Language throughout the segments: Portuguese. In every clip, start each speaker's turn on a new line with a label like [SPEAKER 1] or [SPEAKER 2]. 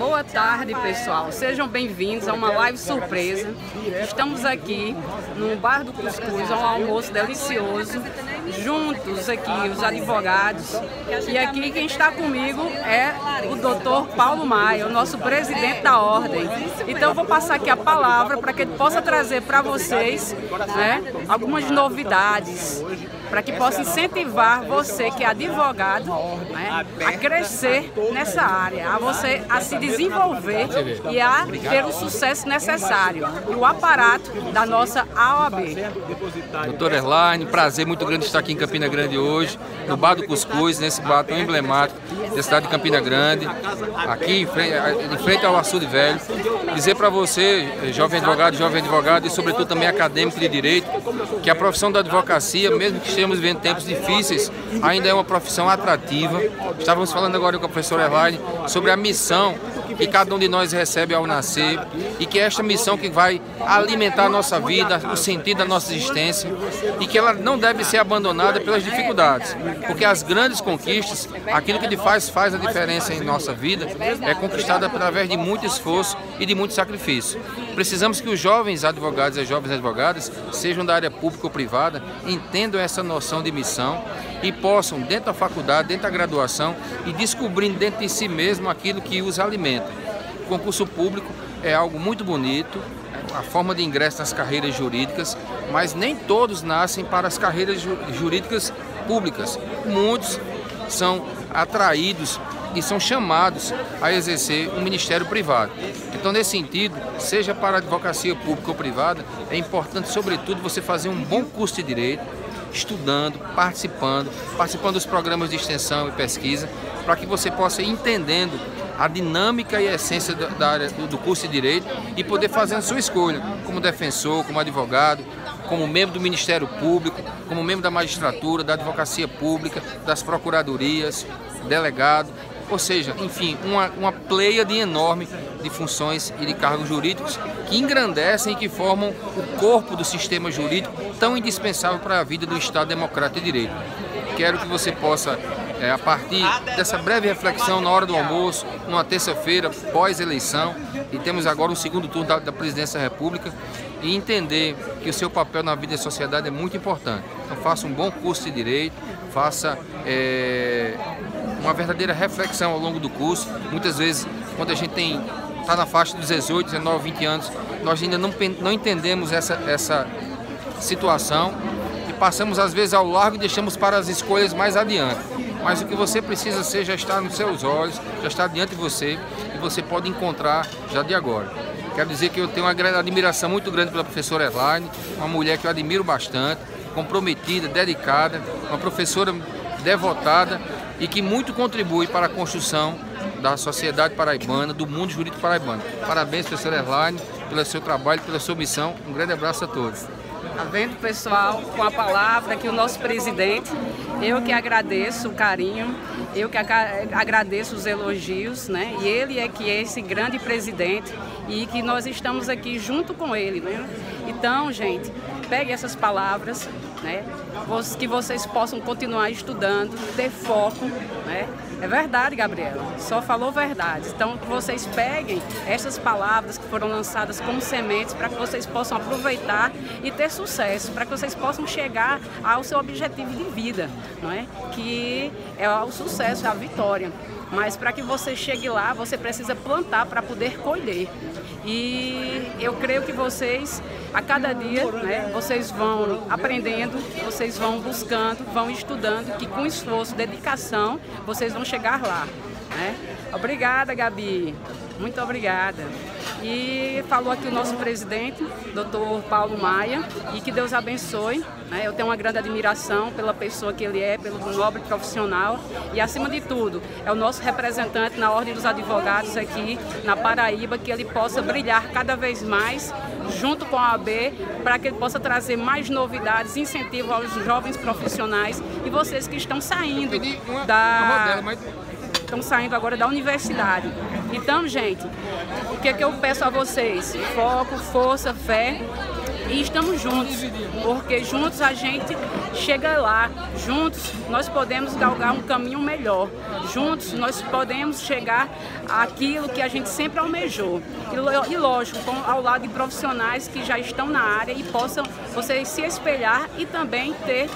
[SPEAKER 1] Boa tarde, pessoal. Sejam bem-vindos a uma live surpresa. Estamos aqui no Bar do Cuscuz, um almoço delicioso, juntos aqui os advogados. E aqui quem está comigo é o doutor Paulo Maia, o nosso presidente da ordem. Então eu vou passar aqui a palavra para que ele possa trazer para vocês né, algumas novidades para que possa incentivar você que é advogado né, a crescer nessa área, a você a se desenvolver e a ter o sucesso necessário. E o aparato da nossa AOAB.
[SPEAKER 2] Doutor Erline, prazer muito grande estar aqui em Campina Grande hoje, no Bar do Cuscuz, nesse bar tão emblemático da cidade de Campina Grande, aqui em frente, em frente ao Açude Velho. Dizer para você, jovem advogado, jovem advogado e sobretudo também acadêmico de direito, que a profissão da advocacia, mesmo que estejamos vivendo tempos difíceis, ainda é uma profissão atrativa. Estávamos falando agora com a professora Erline sobre a missão que cada um de nós recebe ao nascer e que é esta missão que vai alimentar a nossa vida, o sentido da nossa existência e que ela não deve ser abandonada pelas dificuldades, porque as grandes conquistas, aquilo que de faz faz a diferença em nossa vida, é conquistada através de muito esforço e de muito sacrifício. Precisamos que os jovens advogados e as jovens advogadas, sejam da área pública ou privada, entendam essa noção de missão e possam, dentro da faculdade, dentro da graduação, e descobrindo dentro de si mesmo aquilo que os alimenta. O concurso público é algo muito bonito, a forma de ingresso nas carreiras jurídicas, mas nem todos nascem para as carreiras jurídicas públicas. Muitos são atraídos e são chamados a exercer um ministério privado. Então, nesse sentido, seja para a advocacia pública ou privada, é importante, sobretudo, você fazer um bom curso de direito, estudando, participando, participando dos programas de extensão e pesquisa, para que você possa ir entendendo a dinâmica e a essência da área do curso de Direito e poder fazer a sua escolha, como defensor, como advogado, como membro do Ministério Público, como membro da magistratura, da advocacia pública, das procuradorias, delegado, ou seja, enfim, uma, uma de enorme de funções e de cargos jurídicos que engrandecem e que formam o corpo do sistema jurídico tão indispensável para a vida do Estado democrático de direito. Quero que você possa, é, a partir dessa breve reflexão na hora do almoço, numa terça-feira, pós-eleição, e temos agora o segundo turno da, da Presidência da República, e entender que o seu papel na vida da sociedade é muito importante. Então faça um bom curso de Direito, faça é, uma verdadeira reflexão ao longo do curso. Muitas vezes, quando a gente tem está na faixa dos 18, 19, 20 anos, nós ainda não, não entendemos essa, essa situação e passamos às vezes ao largo e deixamos para as escolhas mais adiante. Mas o que você precisa ser já está nos seus olhos, já está diante de você e você pode encontrar já de agora. Quero dizer que eu tenho uma admiração muito grande pela professora Elaine, uma mulher que eu admiro bastante, comprometida, dedicada, uma professora devotada e que muito contribui para a construção da sociedade paraibana, do mundo jurídico paraibano. Parabéns, professor Erline, pelo seu trabalho, pela sua missão. Um grande abraço a todos.
[SPEAKER 1] Tá vendo, pessoal, com a palavra aqui o nosso presidente. Eu que agradeço o carinho, eu que agradeço os elogios, né? E ele é que é esse grande presidente e que nós estamos aqui junto com ele, né? Então, gente, pegue essas palavras, né? Que vocês possam continuar estudando, ter foco, né? É verdade, Gabriela. Só falou verdade. Então, que vocês peguem essas palavras que foram lançadas como sementes para que vocês possam aproveitar e ter sucesso, para que vocês possam chegar ao seu objetivo de vida, não é? Que é o sucesso, a vitória. Mas para que você chegue lá, você precisa plantar para poder colher. E eu creio que vocês, a cada dia, né, vocês vão aprendendo, vocês vão buscando, vão estudando, que com esforço, dedicação, vocês vão chegar lá. Né? Obrigada, Gabi. Muito obrigada. E falou aqui o nosso presidente, doutor Paulo Maia, e que Deus abençoe. Né? Eu tenho uma grande admiração pela pessoa que ele é, pelo nobre profissional e, acima de tudo, é o nosso representante na Ordem dos Advogados aqui na Paraíba, que ele possa brilhar cada vez mais junto com a AB, para que ele possa trazer mais novidades, incentivo aos jovens profissionais e vocês que estão saindo da estão saindo agora da universidade. Então, gente, o que, é que eu peço a vocês? Foco, força, fé e estamos juntos, porque juntos a gente chega lá. Juntos nós podemos galgar um caminho melhor. Juntos nós podemos chegar àquilo que a gente sempre almejou. E, lógico, ao lado de profissionais que já estão na área e possam vocês se espelhar e também ter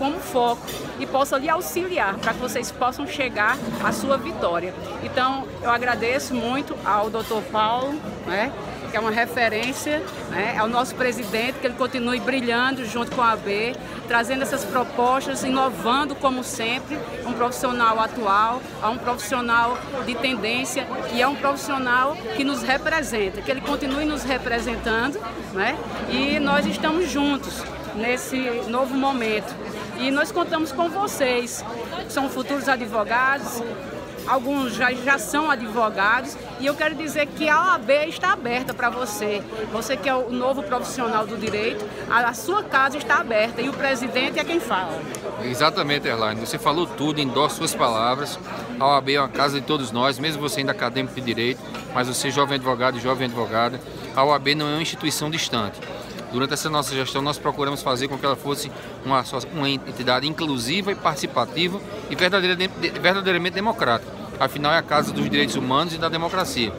[SPEAKER 1] como foco e possa lhe auxiliar para que vocês possam chegar à sua vitória. Então, eu agradeço muito ao Dr. Paulo, né, que é uma referência, né, ao nosso presidente, que ele continue brilhando junto com a AB, trazendo essas propostas, inovando como sempre, um profissional atual, um profissional de tendência e é um profissional que nos representa, que ele continue nos representando, né, e nós estamos juntos nesse novo momento. E nós contamos com vocês, são futuros advogados, alguns já, já são advogados, e eu quero dizer que a OAB está aberta para você. Você que é o novo profissional do direito, a, a, sua casa está aberta e o presidente é quem fala.
[SPEAKER 2] Exatamente, Erlaine. Você falou tudo, endossa suas palavras. A OAB é uma casa de todos nós, mesmo você ainda acadêmico de direito, mas você jovem advogado e jovem advogada. A OAB não é uma instituição distante. Durante essa nossa gestão, nós procuramos fazer com que ela fosse uma, uma entidade inclusiva e participativa e verdadeiramente, democrática. Afinal, é a casa dos direitos humanos e da democracia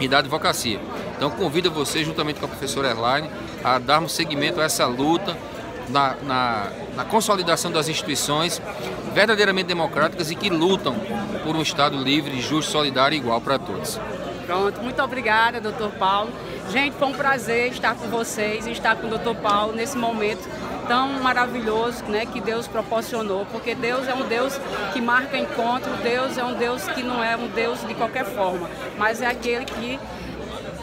[SPEAKER 2] e da advocacia. Então, convido você, juntamente com a professora Erline, a darmos seguimento a essa luta na, na, na, consolidação das instituições verdadeiramente democráticas e que lutam por um Estado livre, justo, solidário e igual para todos.
[SPEAKER 1] Pronto, muito obrigada, doutor Paulo. Gente, foi um prazer estar com vocês e estar com o doutor Paulo nesse momento tão maravilhoso né, que Deus proporcionou, porque Deus é um Deus que marca encontro, Deus é um Deus que não é um Deus de qualquer forma, mas é aquele que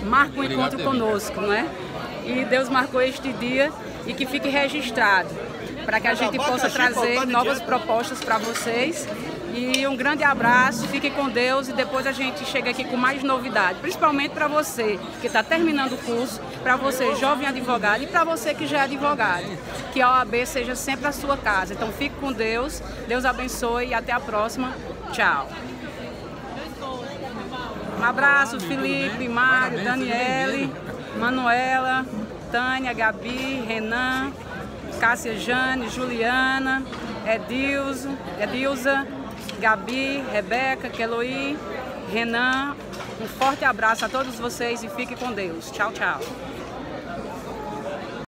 [SPEAKER 1] marca um encontro conosco, né? E Deus marcou este dia e que fique registrado para que a gente possa trazer novas propostas para vocês e um grande abraço, fique com Deus e depois a gente chega aqui com mais novidades, principalmente para você que está terminando o curso, para você jovem advogado e para você que já é advogado. Que a OAB seja sempre a sua casa. Então fique com Deus, Deus abençoe e até a próxima. Tchau. Um abraço, Felipe, Mário, Daniele, Manuela, Tânia, Gabi, Renan, Cássia Jane, Juliana, Edilzo, Edilza, Gabi, Rebeca, Keloí, Renan. Um forte abraço a todos vocês e fique com Deus. Tchau, tchau.